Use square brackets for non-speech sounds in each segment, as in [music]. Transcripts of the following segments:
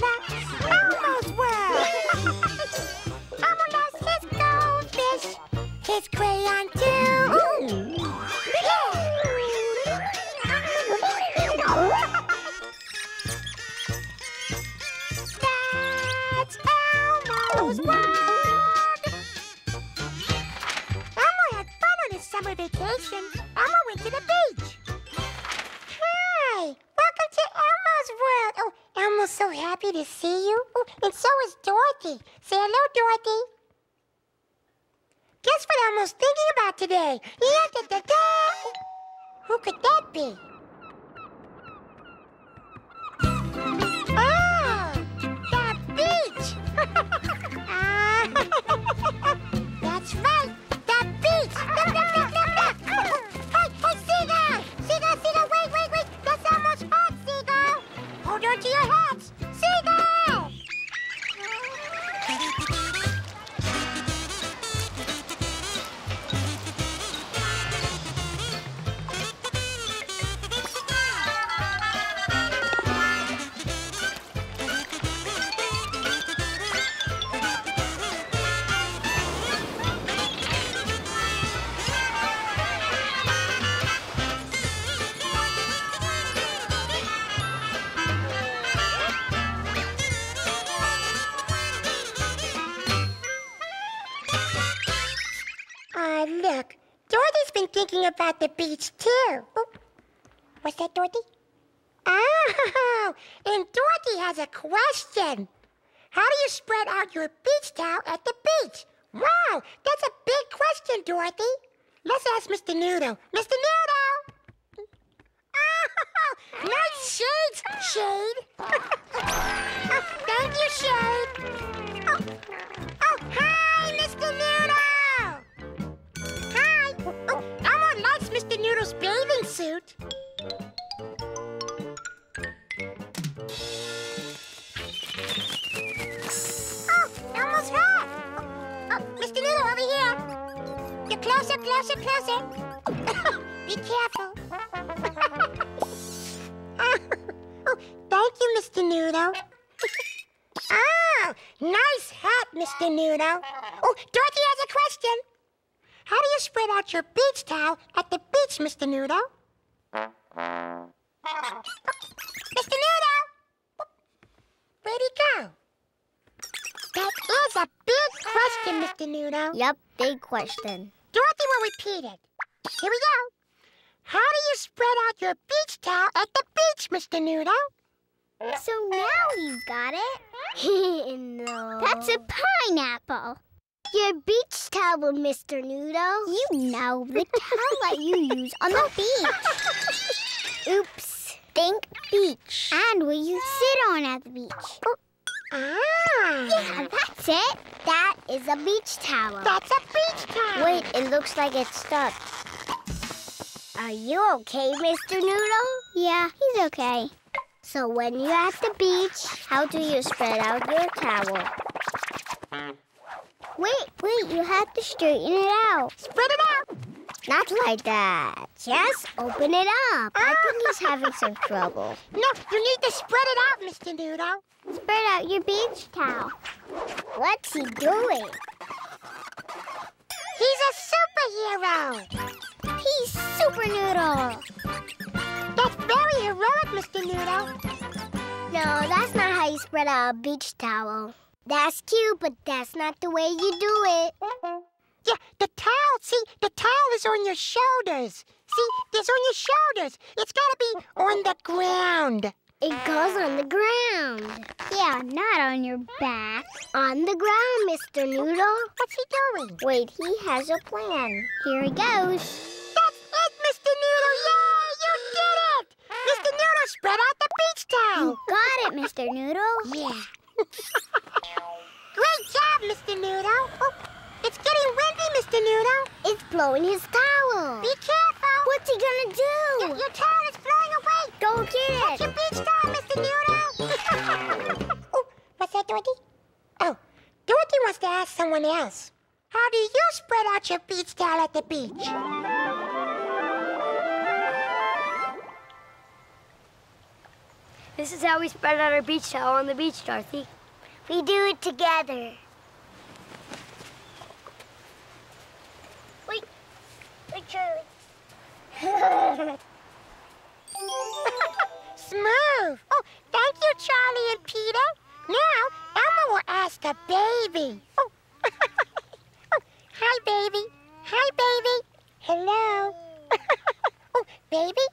la. Elmo's world. Elmo [laughs] loves his goldfish, his crayon too. Dorothy's been thinking about the beach, too. What's that, Dorothy? Oh, [laughs] and Dorothy has a question. How do you spread out your beach towel at the beach? Wow, that's a big question, Dorothy. Let's ask Mr. Noodle. Mr. Noodle! Oh, [laughs] nice shades, Shade. [laughs] thank you, Shade. Noodle's bathing suit. Oh, Elmo's hat. Oh, oh, Mr. Noodle, over here. You're closer, closer, closer. [laughs] Be careful. [laughs] oh, thank you, Mr. Noodle. [laughs] oh, nice hat, Mr. Noodle. Oh, Dorothy has a question. How do you spread out your beach towel at the beach, Mr. Noodle? Mr. Noodle! Where'd he go? That is a big question, Mr. Noodle. Yep, big question. Dorothy will repeat it. Here we go. How do you spread out your beach towel at the beach, Mr. Noodle? So now he's got it. [laughs] no. That's a pineapple. Your beach towel, Mr. Noodle. You know, the towel that you use on the beach. [laughs] Oops. Think beach. And where you sit on at the beach. Ah. Yeah, that's it. That is a beach towel. That's a beach towel. Wait, it looks like it's stuck. Are you okay, Mr. Noodle? Yeah, he's okay. So when you're at the beach, how do you spread out your towel? Wait, you have to straighten it out. Spread it out. Not like that. Just open it up. I think he's having some trouble. [laughs] No, you need to spread it out, Mr. Noodle. Spread out your beach towel. What's he doing? He's a superhero. He's Super Noodle. That's very heroic, Mr. Noodle. No, that's not how you spread out a beach towel. That's cute, but that's not the way you do it. Yeah, the towel. See, the towel is on your shoulders. See, it's on your shoulders. It's gotta be on the ground. It goes on the ground. Yeah, not on your back. On the ground, Mr. Noodle. What's he doing? Wait, he has a plan. Here he goes. That's it, Mr. Noodle. Yay, you did it! Mr. Noodle spread out the beach towel. You got it, Mr. Noodle. Yeah. Great job, Mr. Noodle. Oh, it's getting windy, Mr. Noodle. It's blowing his towel. Be careful. What's he gonna do? Your, your towel is blowing away. Go get What's your beach towel, Mr. Noodle? oh, what's that, Dorothy? Oh, Dorothy wants to ask someone else. How do you spread out your beach towel at the beach? This is how we spread out our beach towel on the beach, Dorothy. We do it together. Wait. Wait, Charlie. [laughs] Smooth. Oh, thank you, Charlie and Peter. Now, Elmo will ask a baby. Oh. [laughs] oh, hi, baby. Hi, baby. Hello. [laughs] oh, baby,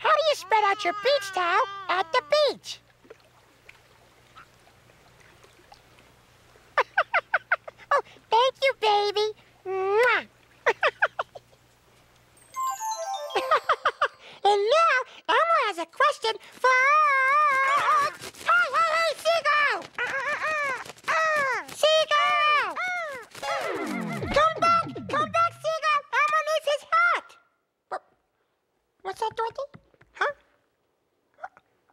how do you spread out your beach towel at the beach? [laughs] oh, thank you, baby. Mwah. [laughs] and now Elmo has a question for. Hey, hey, hey, Seagull! Seagull! Come back! Come back, Seagull! Needs his hat! What's that, Dorothy? Huh?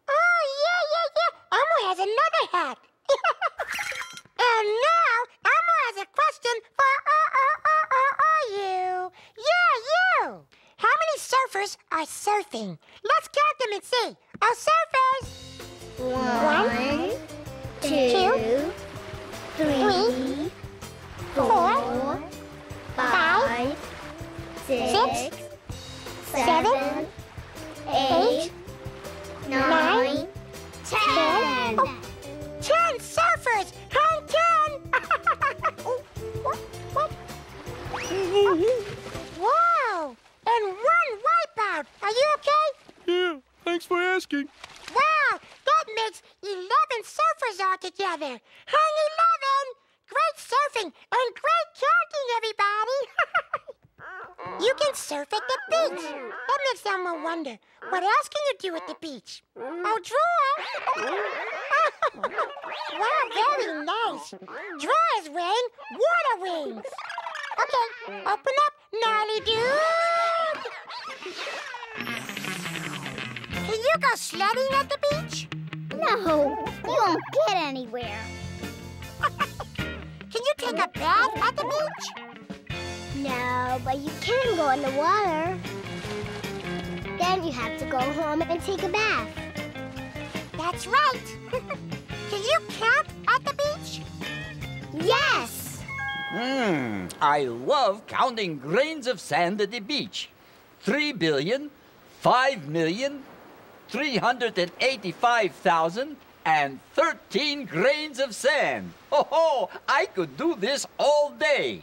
Oh, yeah, yeah, yeah! Elmo has another hat! [laughs] and now, Elmo has a question for uh, uh, uh, uh, uh, you. Yeah, you! How many surfers are surfing? Let's count them and see. Oh, surfers! One, two, three, four, five, six, seven, eight, nine, ten. You at the mm. beach? Mm. Oh, drawer! [laughs] wow, very nice! Drawer is wearing water wings! Okay, mm. open up, gnarly dude! Can you go sledding at the beach? No, you won't get anywhere. [laughs] Can you take a bath at the beach? No, but you can go in the water. Then you have to go home and take a bath. That's right. [laughs] Can you camp at the beach? Yes! Hmm, I love counting grains of sand at the beach. Three billion, five million, three hundred and eighty-five thousand, and thirteen grains of sand. Oh, ho! I could do this all day.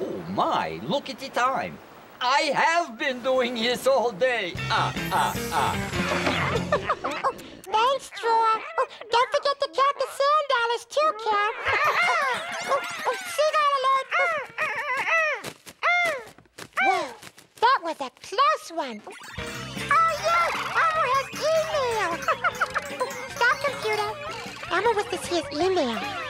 Oh my, look at the time. I have been doing this all day. Ah, ah, ah. Thanks, Drawer. Oh, don't forget to count the sand dollars too, Cap. oh, oh, seagull alert. Whoa, that was a close one. Oh, yeah, Elmo has email. [laughs] Stop, computer. Elmo wants to see email.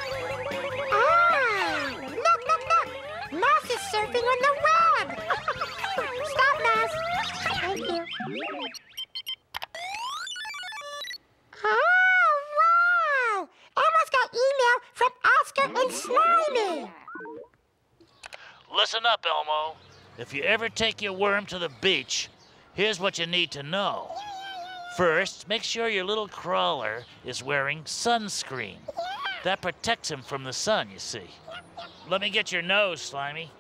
Oh, wow! Elmo's got email from Oscar and Slimy. Listen up, Elmo. If you ever take your worm to the beach, here's what you need to know. First, make sure your little crawler is wearing sunscreen. That protects him from the sun, you see. Let me get your nose, Slimy.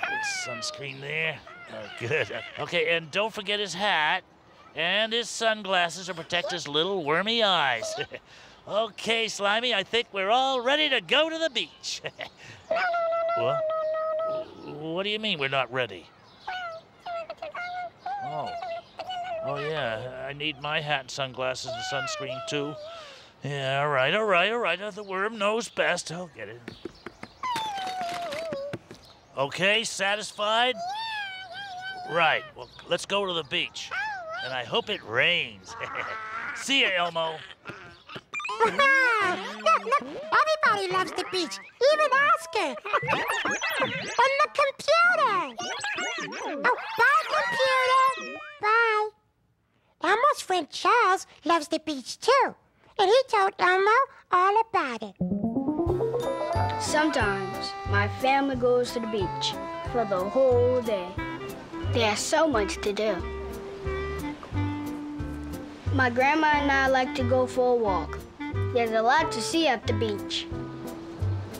Good sunscreen there. Oh, good. Okay, and don't forget his hat and his sunglasses to protect his little wormy eyes. [laughs] okay, Slimy, I think we're all ready to go to the beach. [laughs] what? What do you mean we're not ready? Oh. Oh, yeah. I need my hat and sunglasses and sunscreen, too. Yeah, all right, all right, all right. The worm knows best. I'll get it. Okay, satisfied? Right. Well, let's go to the beach. And I hope it rains. [laughs] See ya, Elmo. [laughs] Look, look, everybody loves the beach, even Oscar. [laughs] and the computer. Oh, bye, computer. Bye. Elmo's friend Charles loves the beach too, and he told Elmo all about it. Sometimes my family goes to the beach for the whole day. There's so much to do. My grandma and I like to go for a walk. There's a lot to see at the beach.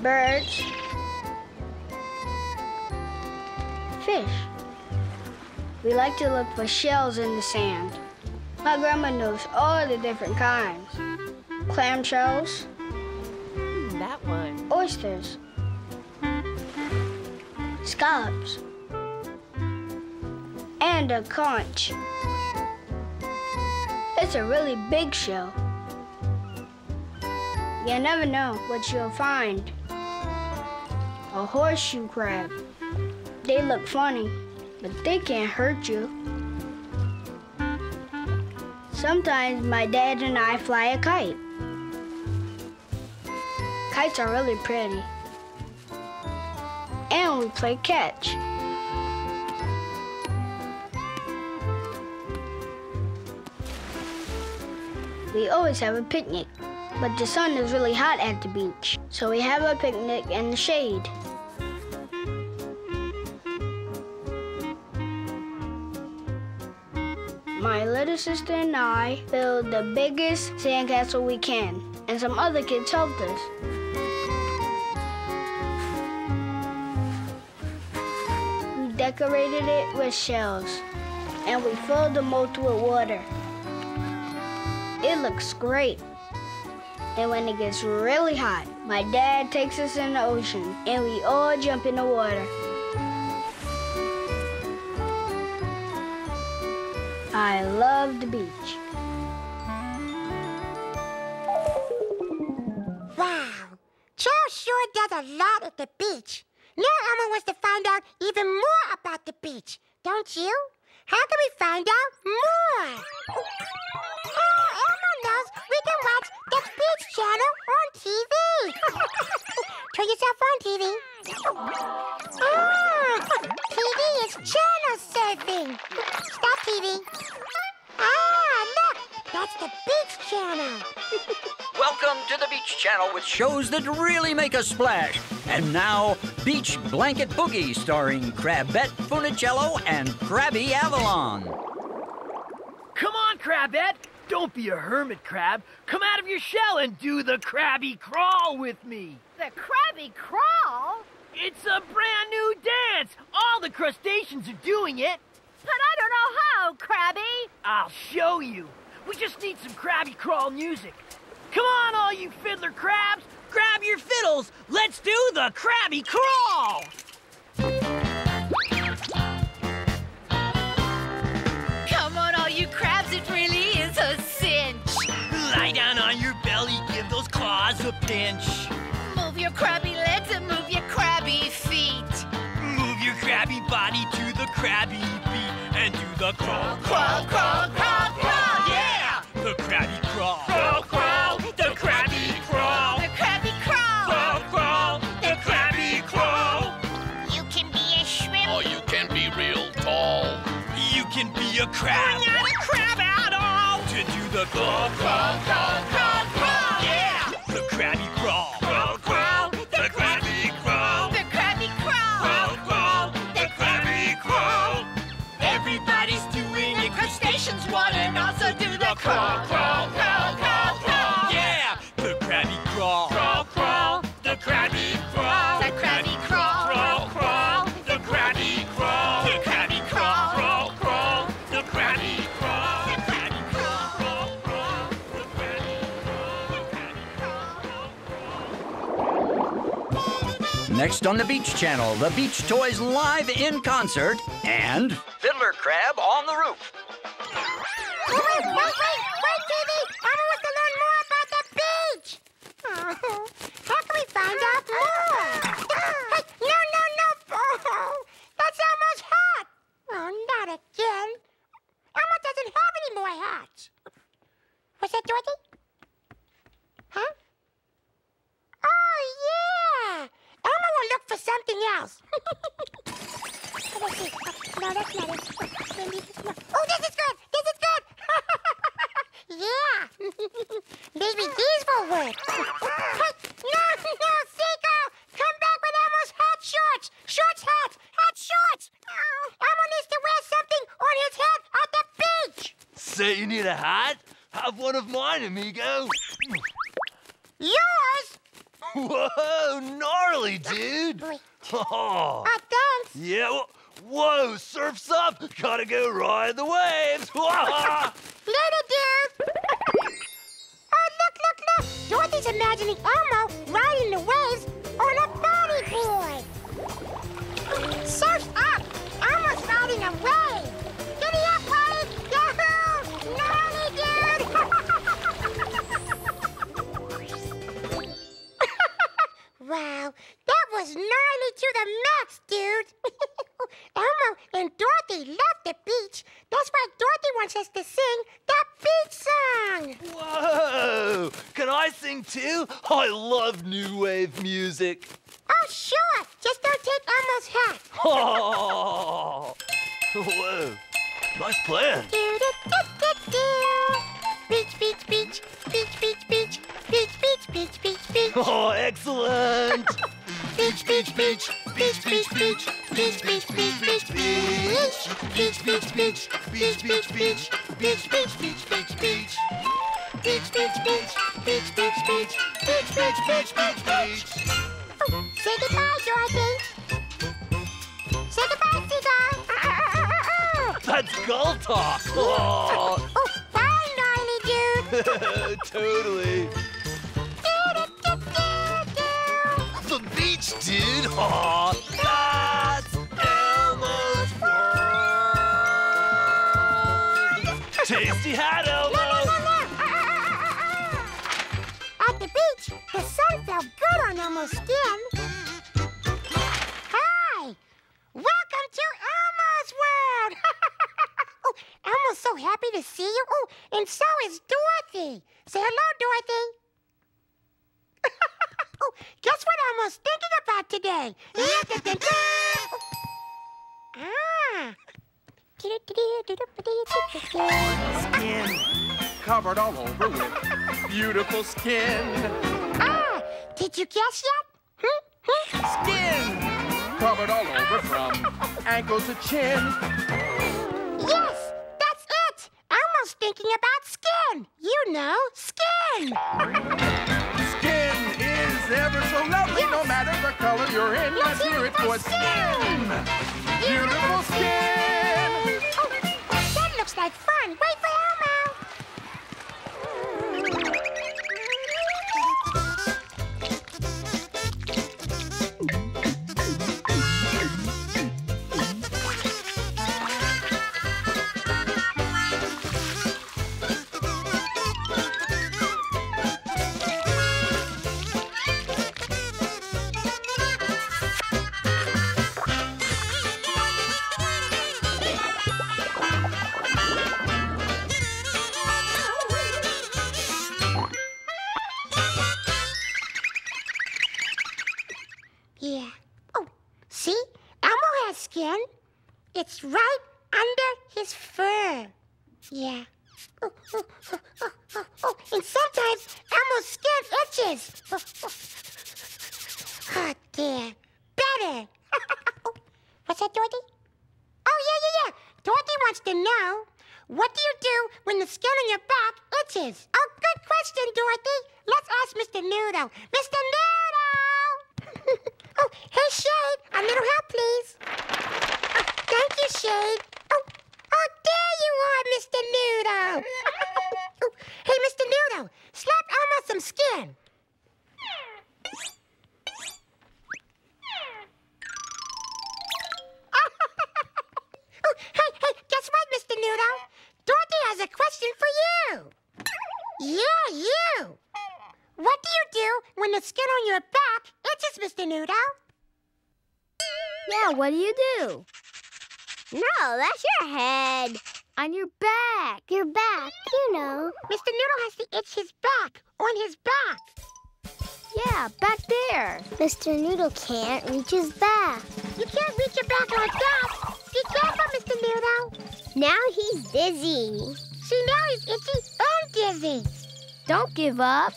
Birds, fish. We like to look for shells in the sand. My grandma knows all the different kinds. Clam shells, hmm, That one. oysters, scallops, and a conch. It's a really big shell. You never know what you'll find. A horseshoe crab. They look funny, but they can't hurt you. Sometimes my dad and I fly a kite. Kites are really pretty. And we play catch. We always have a picnic, but the sun is really hot at the beach, so we have a picnic in the shade. My little sister and I build the biggest sandcastle we can, and some other kids helped us. We decorated it with shells, and we filled the moat with water. It looks great. And when it gets really hot, my dad takes us in the ocean, and we all jump in the water. I love the beach. Wow. Joe sure does a lot at the beach. Now Elmo wants to find out even more about the beach, don't you? How can we find out more? Elmo knows we can watch the Beach Channel on TV. [laughs] Turn yourself on, TV. Oh, TV is channel surfing. Stop, TV. Ah, look, that's the Beach Channel. [laughs] Welcome to the Beach Channel with shows that really make a splash. And now, Beach Blanket Boogie, starring Crabette Funicello and Crabby Avalon. Come on, Crabette! Don't be a hermit crab. Come out of your shell and do the crabby crawl with me. The crabby Crawl? It's a brand new dance. All the crustaceans are doing it. But I don't know how, Krabby. I'll show you. We just need some crabby crawl music. Come on, all you fiddler crabs. Grab your fiddles. Let's do the crabby crawl. Claws a pinch. Move your crabby legs and move your crabby feet. Move your crabby body to the crabby beat and do the crawl, Crawl, crawl, crawl, crawl. Yeah! The crabby crawl. Crawl, crawl. The crabby crawl. The Krabby Crawl. Crawl, crawl. The crabby crawl. You can be a shrimp. Or you can be real tall. You can be a crab. We're not a crab at all. To do the crawl, crawl, crawl, crawl, crawl. Next on the Beach Channel, the Beach Toys live in concert and these will work. hey, no, no, Seiko! Come back with Elmo's hat shorts! Shorts hat! Hat shorts! Oh, Elmo needs to wear something on his head at the beach! Say you need a hat? have one of mine, amigo. Yours? Whoa, gnarly, dude. Oh, Oh, thanks. yeah. wh- Whoa, surf's up. Gotta go ride the waves. [laughs] Imagining Elmo riding the waves That's gull talk. Oh, gnarly dude. [laughs] totally. The beach, dude. Oh, that's Elmo's world. Tasty hat, No, no, Elmo. no, no. At the beach, the sun felt good on Elmo's skin. To see you. Oh, and so is Dorothy. Say hello, Dorothy. [laughs] oh, guess what Elmo's thinking about today? ah. Skin covered all over with beautiful skin. Ah, did you guess yet? Hmm? Hmm? Skin covered all over from ankle to chin. Thinking about skin. You know, skin. Skin is ever so lovely, no matter the color you're in. Let's hear it for skin. Beautiful skin. Oh, that looks like fun. Wait for Elmo. Mr. Noodle has to itch his back on his back. Yeah, back there. Mr. Noodle can't reach his back. You can't reach your back like that. Be careful, Mr. Noodle. Now he's dizzy. See, now he's itchy and dizzy. Don't give up.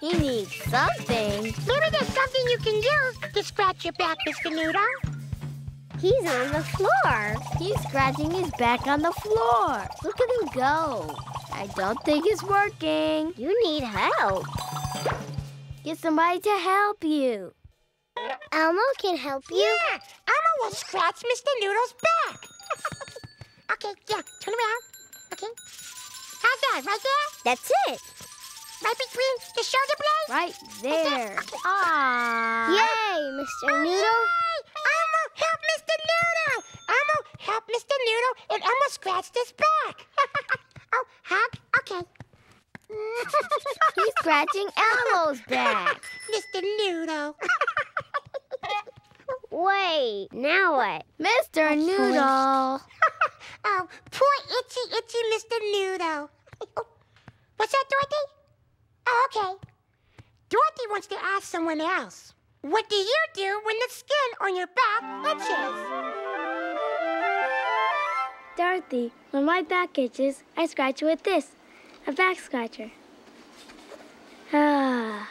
He needs something. Maybe there's something you can do to scratch your back, Mr. Noodle. He's on the floor. He's scratching his back on the floor. Look at him go. I don't think it's working. You need help. Get somebody to help you. Elmo can help you. Yeah, Elmo will scratch Mr. Noodle's back. [laughs] okay, yeah, turn around. Okay. How's that, right there? That's it. Right between the shoulder blades? Right there. Okay. Ah. Yay, Mr. Noodle. Yay! Elmo, help Mr. Noodle! Elmo, help Mr. Noodle, and Elmo scratched his back. [laughs] oh, hug? Okay. [laughs] He's scratching Elmo's back. [laughs] Mr. Noodle. [laughs] Wait, now what? Mr. Noodle. oh, poor itchy, itchy Mr. Noodle. What's that, Dorothy? Oh, okay. Dorothy wants to ask someone else. What do you do when the skin on your back itches? Dorothy, when my back itches, I scratch it with this, a back scratcher. Ah.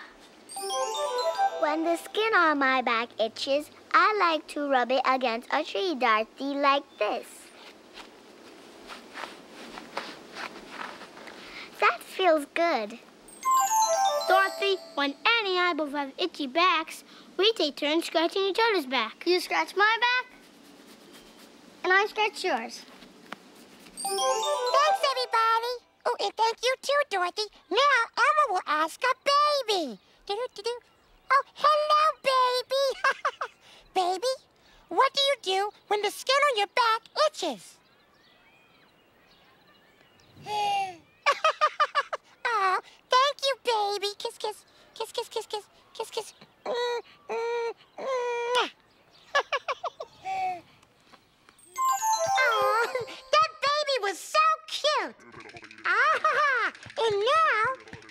When the skin on my back itches, I like to rub it against a tree, Dorothy, like this. That feels good. Dorothy, when Annie and I both have itchy backs, we take turns scratching each other's back. You scratch my back, and I scratch yours. Thanks, everybody. Oh, and thank you too, Dorothy. Now Elmo will ask a baby. Do-do-do-do. Oh, hello, baby. [laughs] baby, what do you do when the skin on your back itches? [laughs] oh, thank you, baby. Kiss, kiss, kiss, kiss, kiss, kiss, kiss, kiss. Mm, mm, mwah. [laughs] oh, was so cute. Ah, and now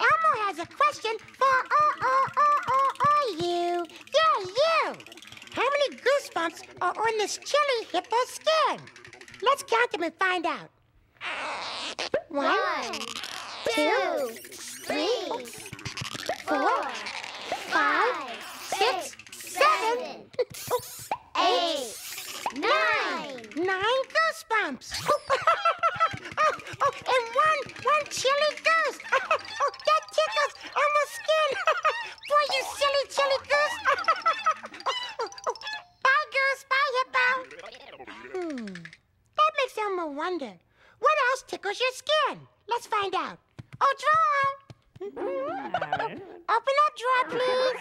Elmo has a question for all, all, all, all, all you. Yeah, you. How many goosebumps are on this chili hippo skin? Let's count them and find out. One, two, three, four, five, six, seven, Eight, nine. Nine goosebumps. oh, [laughs] oh, and one, one chili goose. [laughs] oh, that tickles Elmo's skin. [laughs] Boy, you silly chili goose. oh, oh, bye, goose. Bye, hippo. Hmm. That makes Elmo wonder. What else tickles your skin? Let's find out. Oh, drawer. Open up, drawer, please.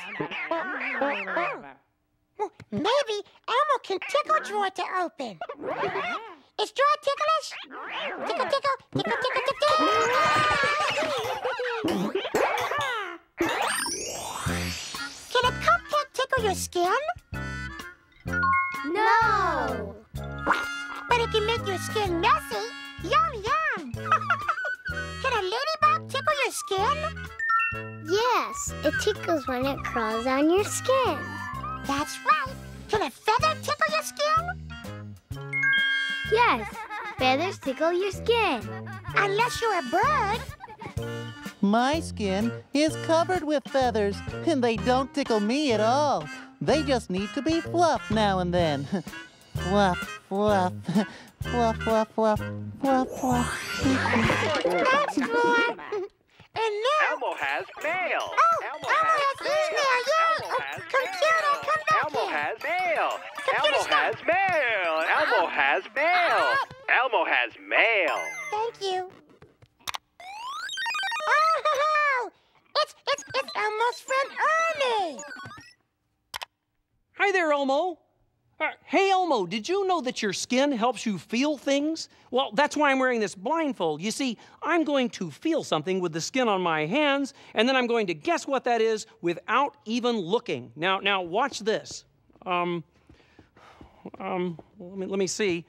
Maybe Elmo can tickle drawer to open. Is drawer ticklish? Tickle, tickle, tickle, tickle, tickle. Can a cupcake tickle your skin? No. But it can make your skin messy. Yum, yum. [laughs] can a ladybug tickle your skin? Yes, it tickles when it crawls on your skin. That's right. Can a feather tickle your skin? Yes, feathers tickle your skin. Unless you're a bird. My skin is covered with feathers, and they don't tickle me at all. They just need to be fluffed now and then. [laughs] [laughs] fluff, fluff, fluff, fluff, fluff, fluff, fluff. Thanks, Drawer. And now... Elmo has mail. Oh, Elmo, has email, yay! Elmo has computer, mail. Come back Elmo has mail. Elmo uh-huh. has mail. Elmo has mail. Elmo has mail. Thank you. Oh, it's, it's, it's Elmo's friend Ernie. Hi there, Elmo. Hey, Elmo, did you know that your skin helps you feel things? Well, that's why I'm wearing this blindfold. You see, I'm going to feel something with the skin on my hands, and then I'm going to guess what that is without even looking. Now, now, watch this. Um, um, let me, let me see.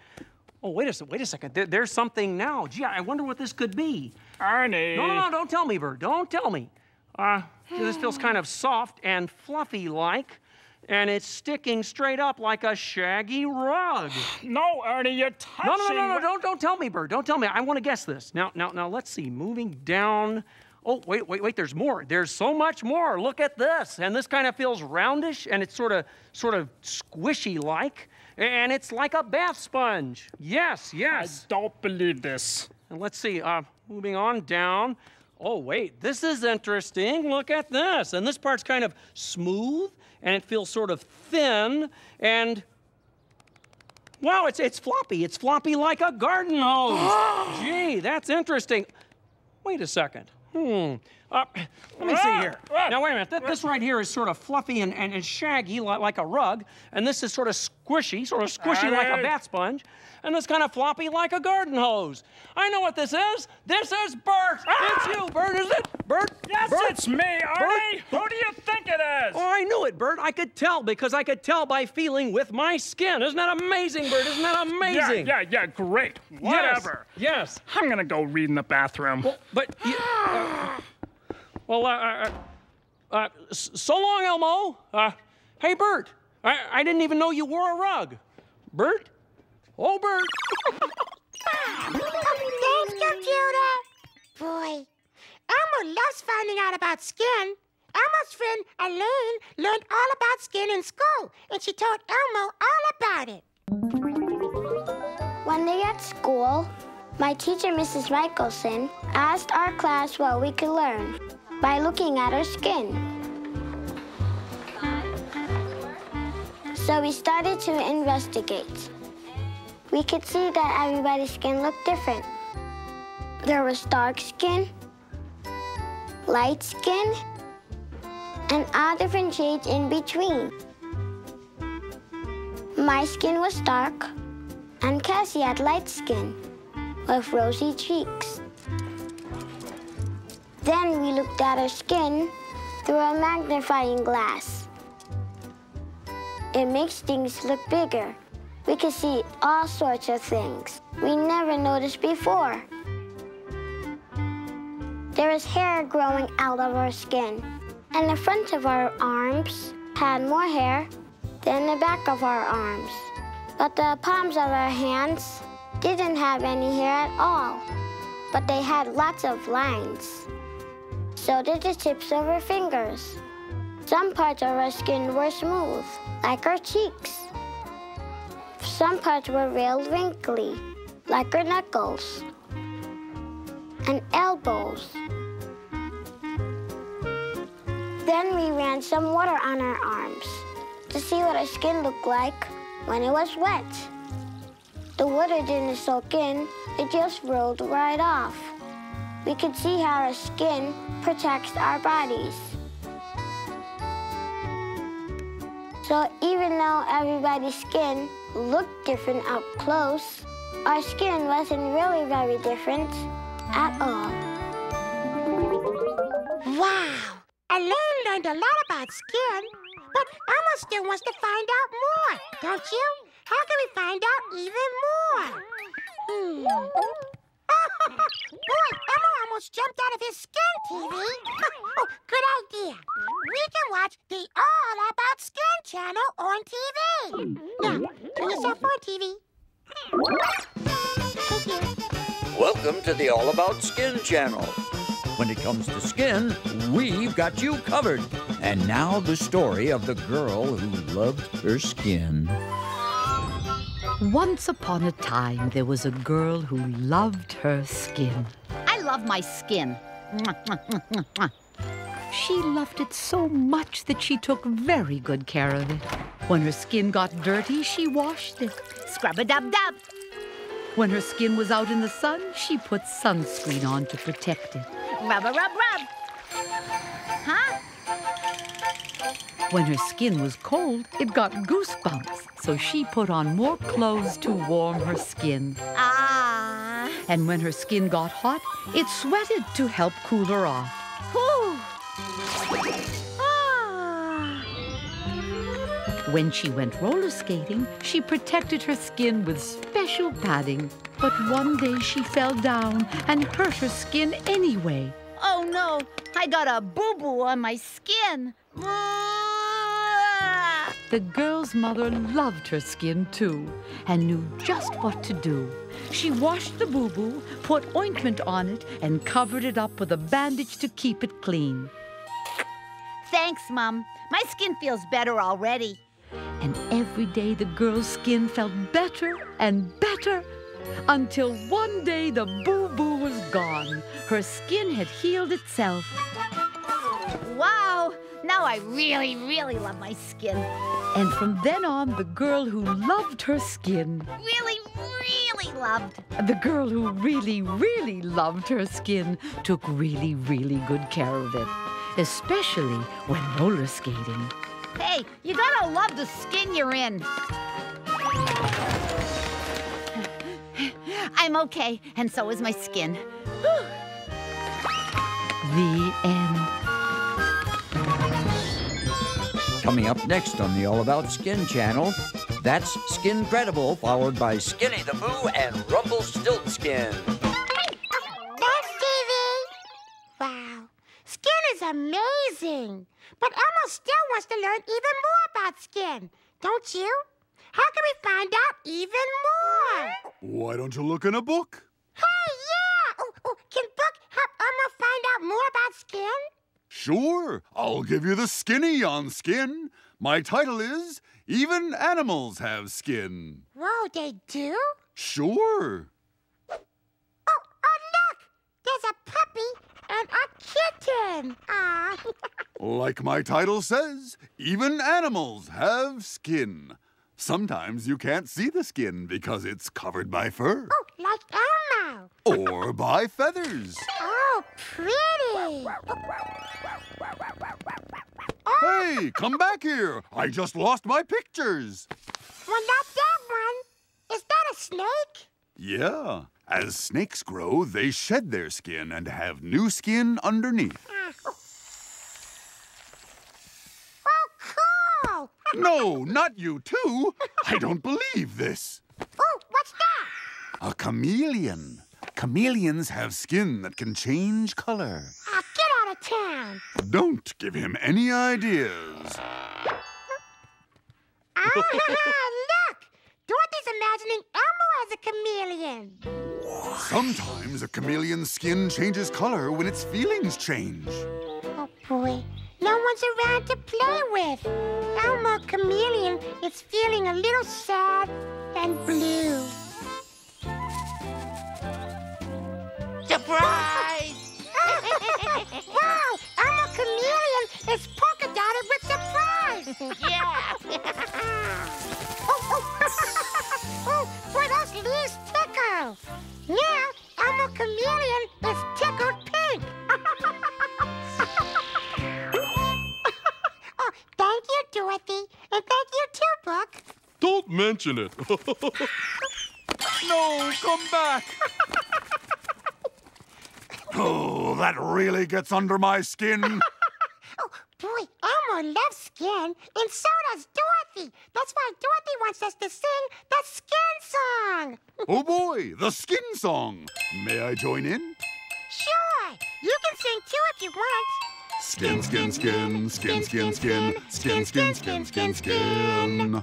Oh, wait a second, wait a second. There, there's something now. Gee, I wonder what this could be. Ernie. No, no, no, don't tell me, Bert. Don't tell me. Uh, this feels kind of soft and fluffy like, and it's sticking straight up like a shaggy rug. [sighs] No, Ernie, you're touching. No, no, no, no, no, don't, don't tell me, Bert. Don't tell me. I want to guess this. Now, now, now, let's see. Moving down. Oh, wait, wait, wait. There's more. There's so much more. Look at this. And this kind of feels roundish, and it's sort of, sort of squishy like, and it's like a bath sponge. Yes, yes. I don't believe this. And let's see. Uh, moving on down. Oh, wait, this is interesting. Look at this. And this part's kind of smooth and it feels sort of thin and wow, it's, it's floppy. It's floppy like a garden hose. [gasps] Gee, that's interesting. Wait a second. Hmm. Uh, let me see here. Now, wait a minute. Th- This right here is sort of fluffy and, and, and shaggy li- like a rug, and this is sort of squishy, sort of squishy like a bat sponge, and this kind of floppy like a garden hose. I know what this is. This is Bert. It's you, Bert, is it? Bert? Yes, Bert? it's me, Ernie. Who do you think it is? Oh, I knew it, Bert. I could tell because I could tell by feeling with my skin. Isn't that amazing, Bert? Isn't that amazing? Yeah, yeah, yeah, great. Yes, Whatever. Yes. I'm gonna go read in the bathroom. Well, but. y- uh, well, uh, uh, uh, so long, Elmo. Uh, hey, Bert. I, I didn't even know you wore a rug. Bert? Oh, Bert. Thanks, computer. Boy, Elmo loves finding out about skin. Elmo's friend Elaine learned all about skin in school, and she told Elmo all about it. One day at school, my teacher, Mrs. Michelson, asked our class what we could learn by looking at our skin. So we started to investigate. We could see that everybody's skin looked different. There was dark skin, light skin, and all different shades in between. My skin was dark, and Cassie had light skin with rosy cheeks. Then we looked at her skin through a magnifying glass. It makes things look bigger. We can see all sorts of things we never noticed before. There is hair growing out of our skin, and the front of our arms had more hair than the back of our arms. But the palms of our hands didn't have any hair at all, but they had lots of lines. So did the tips of our fingers. Some parts of our skin were smooth, like our cheeks. Some parts were real wrinkly, like our knuckles and elbows. Then we ran some water on our arms to see what our skin looked like when it was wet. The water didn't soak in, it just rolled right off. We could see how our skin protects our bodies. So even though everybody's skin looked different up close, our skin wasn't really very different at all. Wow! Elaine learned a lot about skin, but Elmo still wants to find out more, don't you? How can we find out even more? Hmm. Boy, Elmo almost jumped out of his skin TV. [laughs] oh, good idea. We can watch the All About Skin channel on TV. Now, turn yourself on TV. You. Welcome to the All About Skin channel. When it comes to skin, we've got you covered. And now the story of the girl who loved her skin. Once upon a time, there was a girl who loved her skin. I love my skin. She loved it so much that she took very good care of it. When her skin got dirty, she washed it. Scrub a dub dub. When her skin was out in the sun, she put sunscreen on to protect it. Rub a rub rub. Huh? When her skin was cold, it got goosebumps, so she put on more clothes to warm her skin. Ah. And when her skin got hot, it sweated to help cool her off. Whew. Ah. When she went roller skating, she protected her skin with special padding. But one day she fell down and hurt her skin anyway. Oh no, I got a boo boo on my skin. The girl's mother loved her skin too and knew just what to do. She washed the boo boo, put ointment on it, and covered it up with a bandage to keep it clean. Thanks, Mom. My skin feels better already. And every day the girl's skin felt better and better Until one day the boo boo was gone. Her skin had healed itself. Wow! Now I really, really love my skin. And from then on, the girl who loved her skin, Really, really loved. the girl who really, really loved her skin, took really, really good care of it, especially when roller skating. Hey, you gotta love the skin you're in. I'm okay, and so is my skin. [gasps] The end. Coming up next on the All About Skin channel, that's Skin Credible, followed by Skinny the Boo and Rumpelstiltskin. Thanks, Stevie. Wow, skin is amazing. But Elmo still wants to learn even more about skin, don't you? How can we find out even more? Why don't you look in a book? Hey, yeah! Oh, oh, can Book help Elmo find out more about skin? Sure, I'll give you the skinny on skin. My title is Even Animals Have Skin. Whoa, they do? Sure. Oh, oh, look! There's a puppy and a kitten. Ah. [laughs] Like my title says, even animals have skin. Sometimes you can't see the skin because it's covered by fur oh, like Elmo. or by feathers. Oh, pretty. Hey, come back here. I just lost my pictures. Well, not that one. Is that a snake? Yeah. As snakes grow, they shed their skin and have new skin underneath. Ah. Oh, cool. [laughs] No, not you too. I don't believe this. Oh, what's that? A chameleon. Chameleons have skin that can change color. Of town. Don't give him any ideas. Ah, look! Dorothy's imagining Elmo as a chameleon. Sometimes a chameleon's skin changes color when its feelings change. Oh, boy. No one's around to play with. Elmo Chameleon is feeling a little sad and blue. Surprise! Wow! Elmo Chameleon is polka dotted with surprise! [laughs] Yeah! oh, oh. [laughs] oh, boy, those leaves tickle! Now, Elmo Chameleon is tickled pink! [laughs] oh, thank you, Dorothy. And thank you, too, Book. Don't mention it. No, come back! Oh, that really gets under my skin. [laughs] oh, boy, Elmo loves skin, and so does Dorothy. That's why Dorothy wants us to sing the skin song. [laughs] oh boy, the skin song. May I join in? Sure, you can sing too if you want. Skin, skin, skin, skin, skin, skin, skin, skin, skin, skin, [laughs] skin. Skin,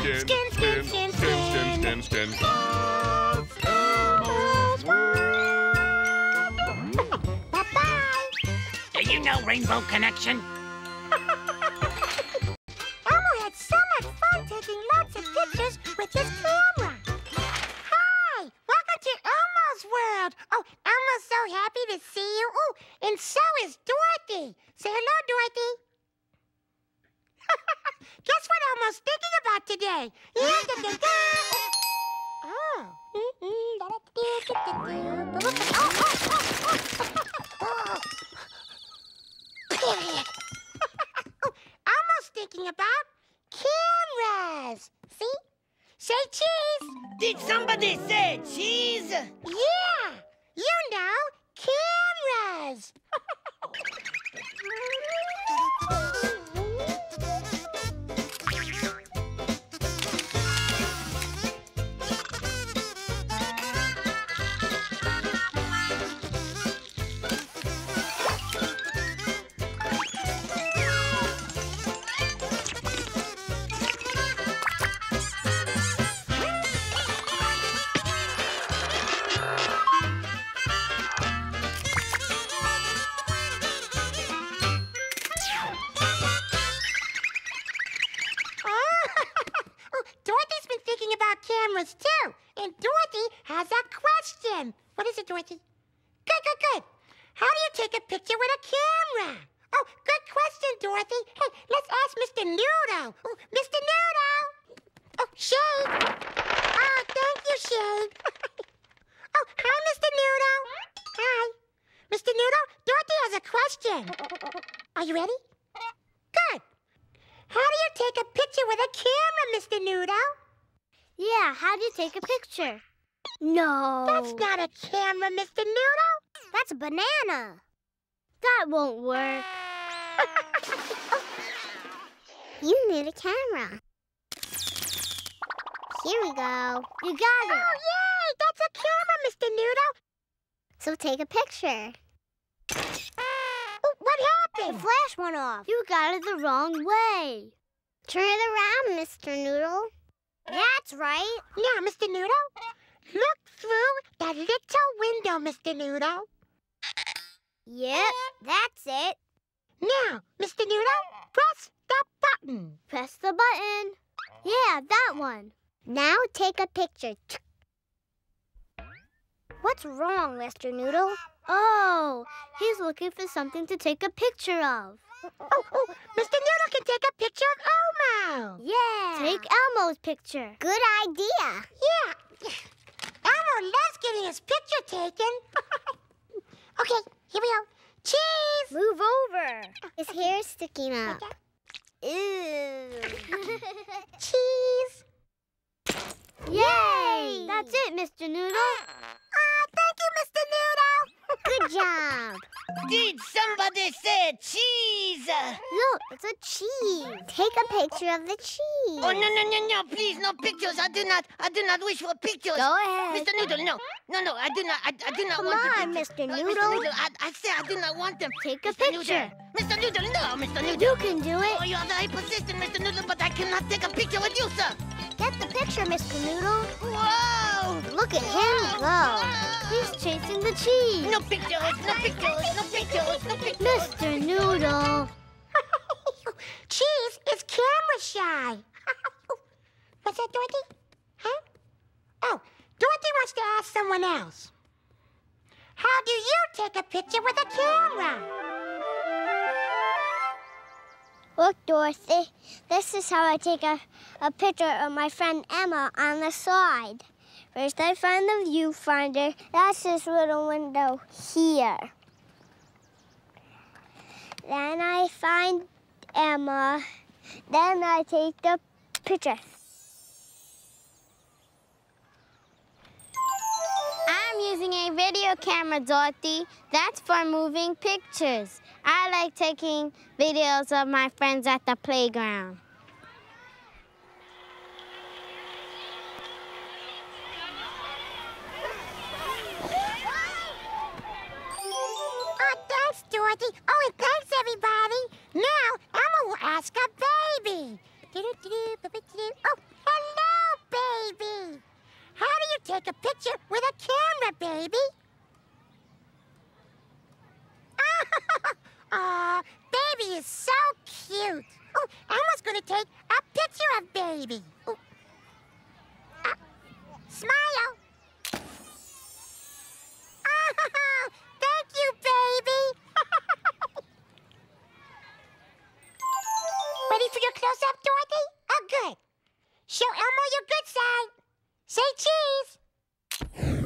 Skin, Skin, skin, skin, skin, skin. Do you know Rainbow Connection? Elmo had so much fun taking lots of pictures with his camera. Hi, welcome to Elmo's world. Oh, Elmo's so happy to see you. Oh, and so is Dorothy. Say hello, Dorothy. Guess what Elmo's thinking about today? [laughs] oh. Elmo's thinking about cameras. See? Say cheese. Did somebody say cheese? Yeah, you know, cameras. [laughs] banana. That won't work. [laughs] you need a camera. Here we go. You got it. Oh, yay! That's a camera, Mr. Noodle. So take a picture. Oh, what happened? The flash went off. You got it the wrong way. Turn it around, Mr. Noodle. That's right. Now, Mr. Noodle, look through that little window, Mr. Noodle. Yep, that's it. Now, Mr. Noodle, press the button. Press the button. Yeah, that one. Now take a picture. What's wrong, Mr. Noodle? Oh, he's looking for something to take a picture of. Oh, oh, Mr. Noodle can take a picture of Elmo. Yeah. Take Elmo's picture. Good idea. Yeah. Elmo loves getting his picture taken. [laughs] okay, here we go. Cheese! Move over. His hair's sticking up. Ew. [laughs] Cheese! Yay! That's it, Mr. Noodle. Ah, thank you, Mr. Noodle. [laughs] Good job. Did somebody say cheese? Look, it's a cheese. Take a picture of the cheese. Oh no no no no! Please no pictures. I do not. I do not wish for pictures. Go ahead. Mr. Noodle. No no no. I do not. I, I do not Come want the on, pictures. Mr. Uh, Noodle. Mr. Noodle. I, I say I do not want them. Take a Mr. picture. Noodle. Mr. Noodle. No, Mr. Noodle. You can do it. Oh, you are very persistent, Mr. Noodle, but I cannot take a picture with you, sir. Get the picture, Mr. Noodle. Whoa! Look at him go. He's chasing the cheese. No pictures. No pictures. No pictures. No pictures. Mr. Noodle. [laughs] Cheese is camera shy. [laughs] What's that, Dorothy? Huh? Oh, Dorothy wants to ask someone else. How do you take a picture with a camera? Look, Dorothy. This is how I take a, a picture of my friend Emma on the side. First, I find the viewfinder. That's this little window here. Then I find Emma. Then I take the picture. I'm using a video camera, Dorothy. That's for moving pictures. I like taking videos of my friends at the playground. Oh, thanks, Dorothy. Oh, and thanks, everybody. Now, Emma will ask a baby. Oh, hello, baby. How do you take a picture with a camera, baby? [laughs] Aw, baby is so cute. Oh, Emma's gonna take a picture of baby. Oh. Ah, smile. Oh, [laughs] thank you, baby. [laughs] Ready for your close-up, Dorothy? Oh, good. Show Elmo your good side. Say cheese.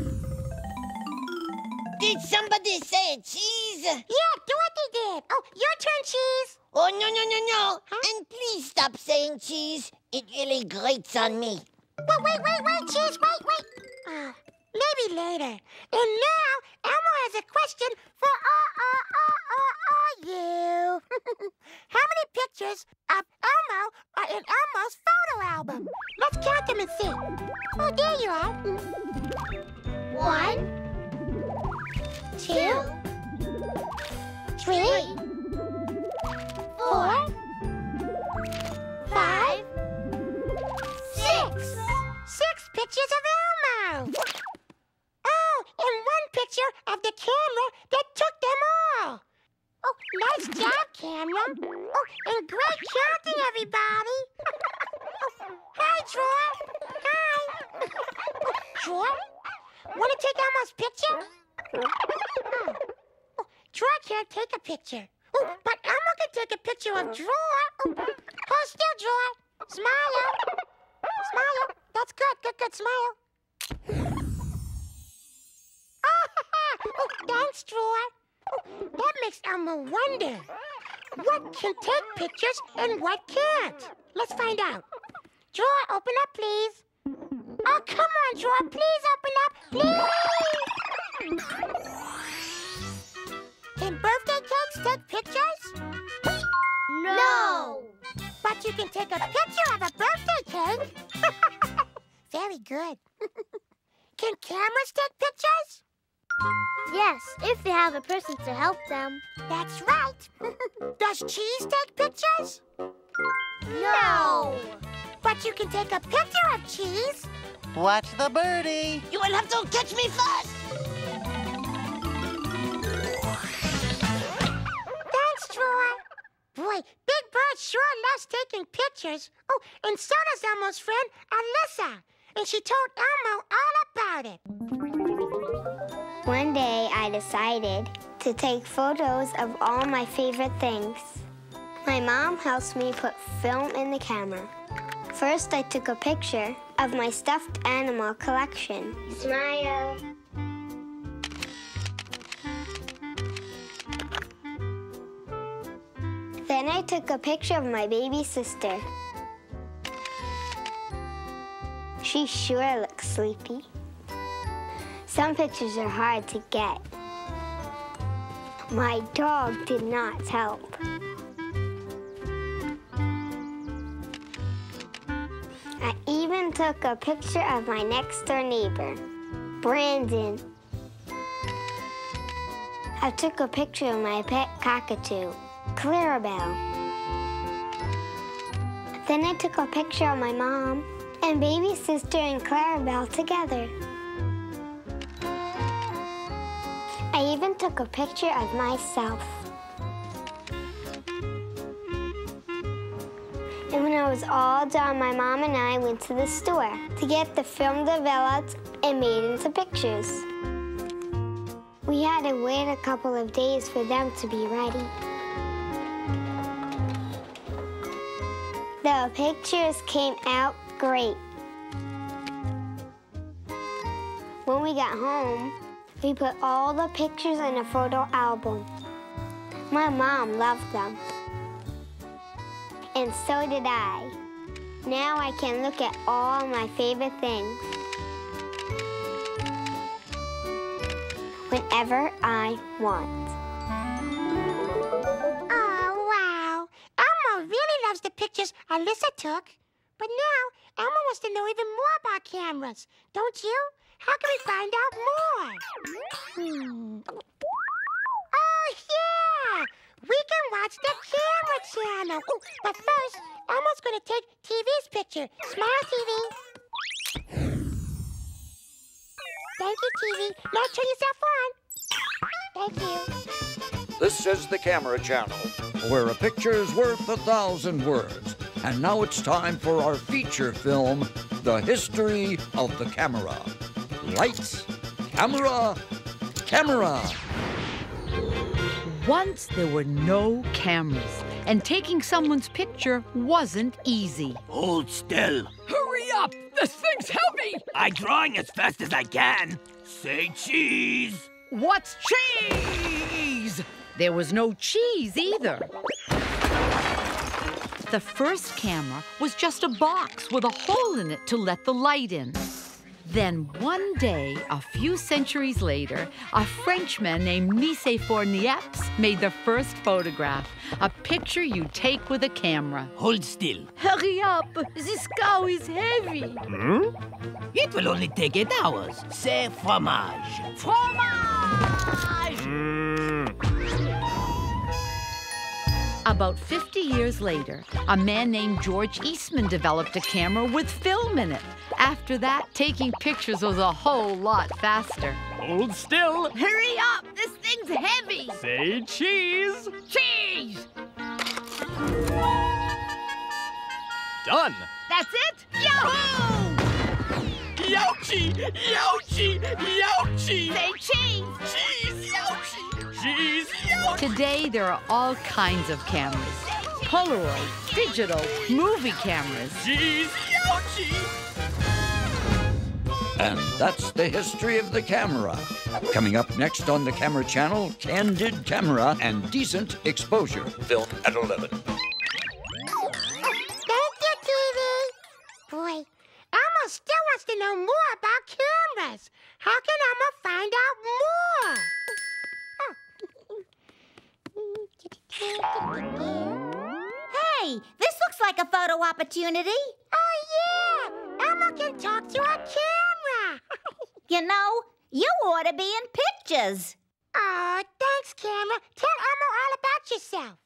Did somebody say cheese? Yeah, Dorothy did. Oh, your turn, cheese. Oh no no no no! And please stop saying cheese. It really grates on me. Wait, wait, wait, wait, cheese, wait, wait. Uh, maybe later. And now, Elmo has a question for all, all, all, all, all you. [laughs] How many pictures of Elmo are in Elmo's photo album? Let's count them and see. Oh, there you are. One, Two, three, four, five, six. Six pictures of Elmo. Oh, and one picture of the camera that took them all. Oh, nice job, camera. Oh, and great counting, everybody. oh, hi, Drawer. Hi. [laughs] Drawer? Want to take Elmo's picture? Oh. Oh, can't take a picture. Oh, but Elmo can take a picture of Drawer. Oh, hold still, Drawer. Smile. Smile. That's good. Good, good. Smile. [laughs] Oh, thanks, Drawer. Oh, that makes Elmo wonder. What can take pictures and what can't? Let's find out. Drawer, open up, please. Oh, come on, Drawer. Please open up. Please. Can birthday cakes take pictures? No. But you can take a picture of a birthday cake. [laughs] Very good. [laughs] can cameras take pictures? Yes, if they have a person to help them. That's right. [laughs] Does cheese take pictures? No. But you can take a picture of cheese. Watch the birdie. You will have to catch me first. Boy, Big Bird sure loves taking pictures. Oh, and so does Elmo's friend, Alyssa. And she told Elmo all about it. One day I decided to take photos of all my favorite things. My mom helps me put film in the camera. First, I took a picture of my stuffed animal collection. Smile. Then I took a picture of my baby sister. She sure looks sleepy. Some pictures are hard to get. My dog did not help. I even took a picture of my next door neighbor, Brandon. I took a picture of my pet cockatoo, Clarabelle. Then I took a picture of my mom and baby sister and Clarabelle together. I even took a picture of myself. And when I was all done, my mom and I went to the store to get the film developed and made into pictures. We had to wait a couple of days for them to be ready. The pictures came out great. When we got home, we put all the pictures in a photo album. My mom loved them. And so did I. Now I can look at all my favorite things. Whenever I want. Pictures Alyssa took. But now, Elmo wants to know even more about cameras. Don't you? How can we find out more? Hmm. Oh, yeah! We can watch the camera channel. Ooh, but first, Elmo's going to take TV's picture. Smile, TV. Thank you, TV. Now turn yourself on. Thank you. This is the camera channel, where a picture's worth a thousand words. And now it's time for our feature film, The History of the Camera. Lights, camera, camera. Once there were no cameras, and taking someone's picture wasn't easy. Hold still. Hurry up! This thing's heavy! I'm drawing as fast as I can. Say cheese. What's cheese? There was no cheese either. The first camera was just a box with a hole in it to let the light in. Then one day, a few centuries later, a Frenchman named Nicephore Niepce made the first photograph, a picture you take with a camera. Hold still. Hurry up! This cow is heavy. Hmm? It will only take eight hours. Say fromage. Fromage! About 50 years later, a man named George Eastman developed a camera with film in it. After that, taking pictures was a whole lot faster. Hold still. Hurry up! This thing's heavy! Say cheese. Cheese! Done. That's it? Yahoo! Youchie! Youchie! Youchie! Say cheese! Cheese! Youchie! Cheese! Youchie! Today, there are all kinds of cameras Polaroid, digital, movie cameras. Cheese! Youchie! And that's the history of the camera. Coming up next on the Camera Channel, Candid Camera and Decent Exposure. Film at 11. Thank you, TV. Boy, Elmo still wants to know more about cameras. How can Elmo find out more? Oh. Hey, this looks like a photo opportunity. Oh, yeah! Elmo can talk to a camera. [laughs] You know, you ought to be in pictures. Oh, thanks, camera. Tell Elmo all about yourself.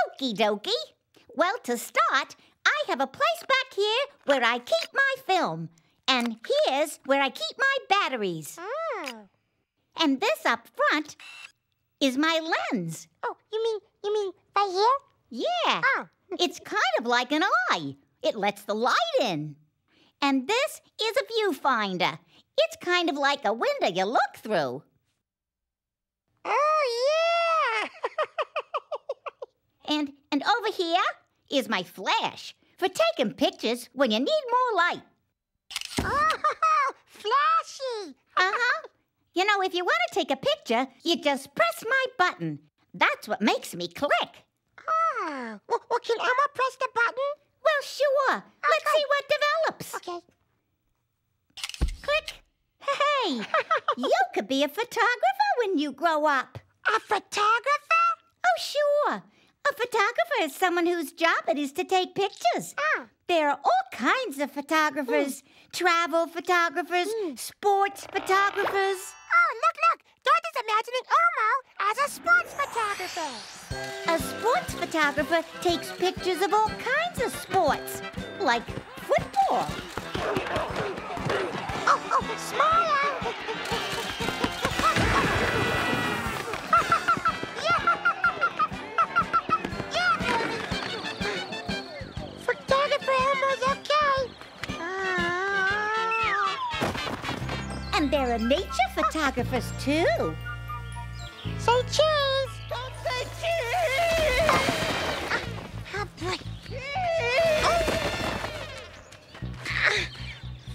Okie dokie. Well, to start, I have a place back here where I keep my film. And here's where I keep my batteries. Oh. And this up front is my lens. Oh, you mean, you mean right here? Yeah. Oh. [laughs] It's kind of like an eye. It lets the light in. And this is a viewfinder. It's kind of like a window you look through. Oh, yeah! [laughs] And and over here is my flash for taking pictures when you need more light. oh, [laughs] flashy! Uh-huh. You know, if you want to take a picture, you just press my button. That's what makes me click. Oh, well, well, can Elmo press the button? Well, sure. Let's see what develops. Okay. Click. Hey, [laughs] you could be a photographer when you grow up. A photographer? Oh, sure. A photographer is someone whose job it is to take pictures. Oh. There are all kinds of photographers hmm. travel photographers, hmm. sports photographers. Oh, look, look! Dorothy's imagining Elmo as a sports photographer. A sports photographer takes pictures of all kinds of sports, like football. Oh, oh, smile! And there are nature photographers, too. Say cheese! Don't say cheese! Oh, boy.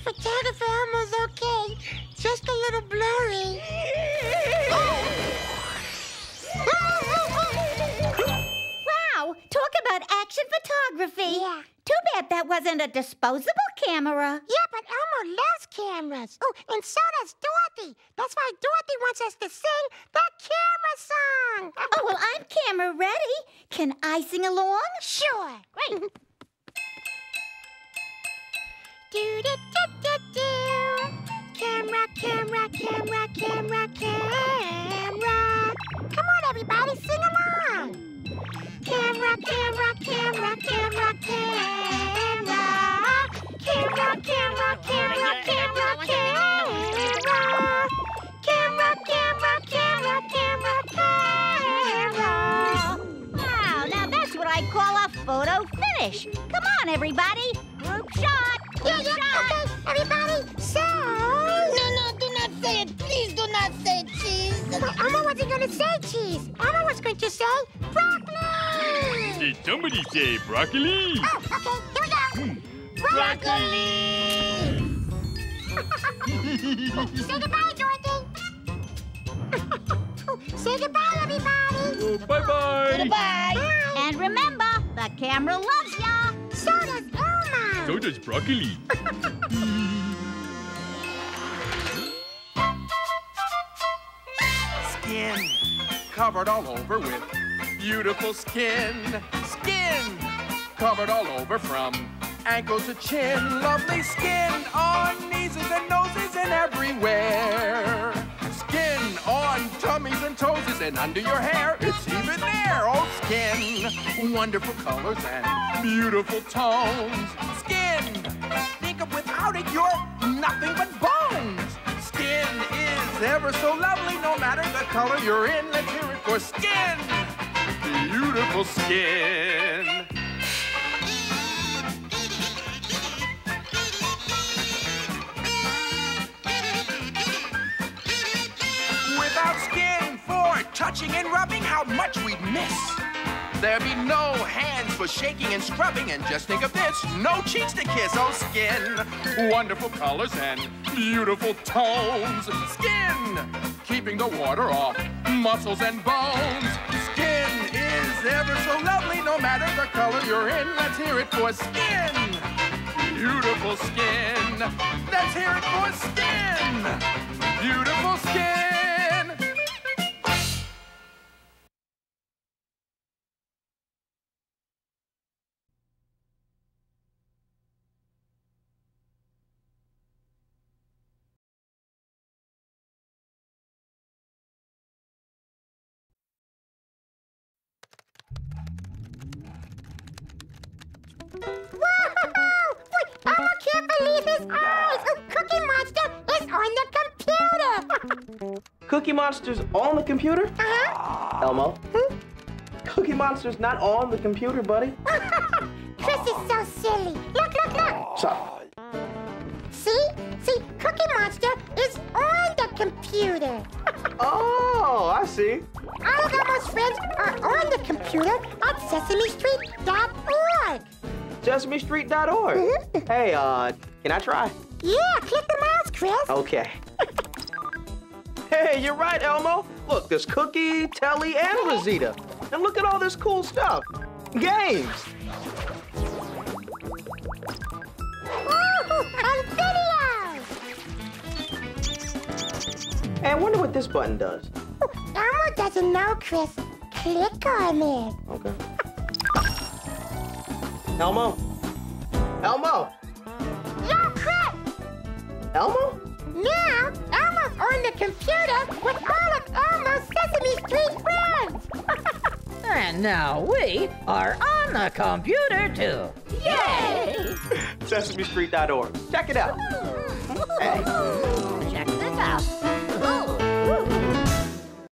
Photographer Elmo's okay. Just a little blurry. Wow, talk about action photography. Yeah. Too bad that wasn't a disposable camera. Yeah, but Elmo loves cameras. Oh, and so broccoli? Oh, okay, here we go. Hmm. Broccoli. oh, [laughs] say goodbye, Dorothy. oh, [laughs] say goodbye, everybody. Oh, bye-bye. Goodbye. And remember, the camera loves ya. So does Elmo. So does broccoli. [laughs] Skin covered all over with beautiful skin. Skin covered all over from ankle to chin. Lovely skin on knees and noses and everywhere. Skin on tummies and toes and under your hair. It's even there. Oh, skin. Wonderful colors and beautiful tones. Skin. Think of without it, you're nothing but bones. Skin is ever so lovely, no matter the color you're in. Let's hear it for skin. Beautiful skin. Touching and rubbing, how much we'd miss. There'd be no hands for shaking and scrubbing, and just think of this no cheeks to kiss, oh skin. Wonderful colors and beautiful tones. Skin, keeping the water off muscles and bones. Skin is ever so lovely, no matter the color you're in. Let's hear it for skin. Beautiful skin. Let's hear it for skin. Beautiful skin. Whoa! Wait, I can't believe his eyes! Oh, Cookie Monster is on the computer! Cookie Monster's on the computer? Uh-huh. Elmo? Hmm? Cookie Monster's not on the computer, buddy. [laughs] Chris is so silly. Look, look, look! So, See? See, Cookie Monster is on the computer! [laughs] oh, I see. All of Elmo's friends are on the computer at SesameStreet.org! SesameStreet.org. hey, uh, can I try? Yeah, click the mouse, Chris! Okay. [laughs] hey, you're right, Elmo. Look, there's Cookie, Telly, and Rosita. And look at all this cool stuff. Games. Ooh! Hey, I wonder what this button does. Elmo doesn't know, Chris. Click on it. Okay. Elmo? Elmo? Yo, Chris! Elmo? Now, Elmo's on the computer with all of Elmo's Sesame Street friends! [laughs] And now we are on the computer too. Yay! [laughs] SesameStreet.org. Check it out. Check this out.